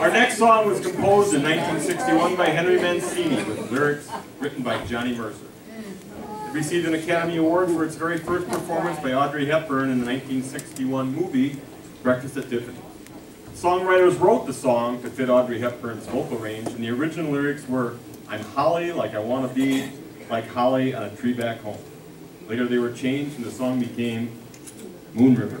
Our next song was composed in 1961 by Henry Mancini with lyrics written by Johnny Mercer. It received an Academy Award for its very first performance by Audrey Hepburn in the 1961 movie Breakfast at Tiffany's. Songwriters wrote the song to fit Audrey Hepburn's vocal range, and the original lyrics were, I'm Holly like I want to be, like Holly on a tree back home. Later they were changed and the song became Moon River.